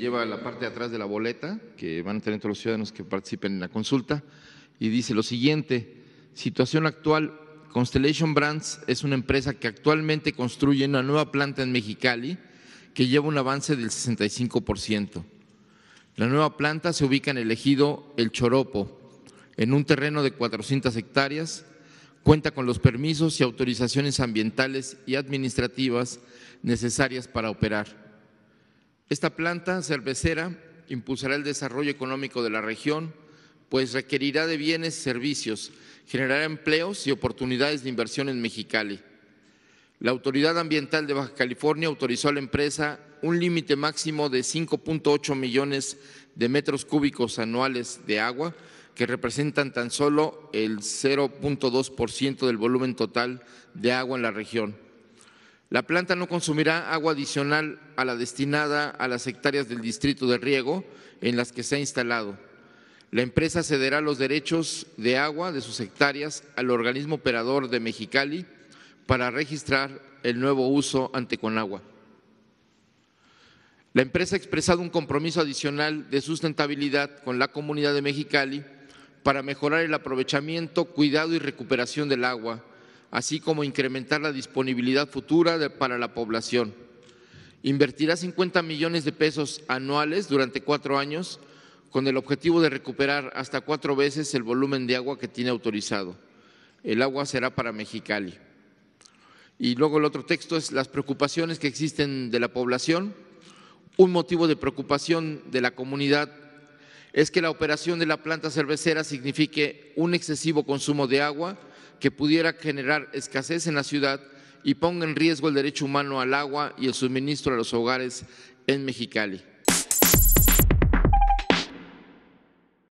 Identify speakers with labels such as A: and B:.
A: lleva la parte de atrás de la boleta, que van a tener todos los ciudadanos que participen en la consulta, y dice lo siguiente, situación actual, Constellation Brands es una empresa que actualmente construye una nueva planta en Mexicali que lleva un avance del 65%. La nueva planta se ubica en el ejido El Choropo, en un terreno de 400 hectáreas, cuenta con los permisos y autorizaciones ambientales y administrativas necesarias para operar. Esta planta cervecera impulsará el desarrollo económico de la región, pues requerirá de bienes y servicios, generará empleos y oportunidades de inversión en Mexicali. La Autoridad Ambiental de Baja California autorizó a la empresa un límite máximo de 5.8 millones de metros cúbicos anuales de agua, que representan tan solo el 0.2% del volumen total de agua en la región. La planta no consumirá agua adicional a la destinada a las hectáreas del distrito de riego en las que se ha instalado. La empresa cederá los derechos de agua de sus hectáreas al organismo operador de Mexicali para registrar el nuevo uso ante Conagua. La empresa ha expresado un compromiso adicional de sustentabilidad con la comunidad de Mexicali para mejorar el aprovechamiento, cuidado y recuperación del agua, así como incrementar la disponibilidad futura para la población. Invertirá 50 millones de pesos anuales durante cuatro años con el objetivo de recuperar hasta cuatro veces el volumen de agua que tiene autorizado. El agua será para Mexicali. Y luego el otro texto es las preocupaciones que existen de la población. Un motivo de preocupación de la comunidad es que la operación de la planta cervecera signifique un excesivo consumo de agua que pudiera generar escasez en la ciudad y ponga en riesgo el derecho humano al agua y el suministro a los hogares en Mexicali.